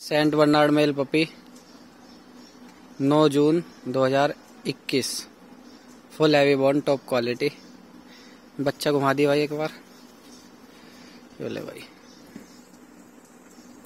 Saint Bernard male puppy 9 जून 2021 full heavy bone top quality. बच्चा घुमा दी भाई एक बार। बोले भाई।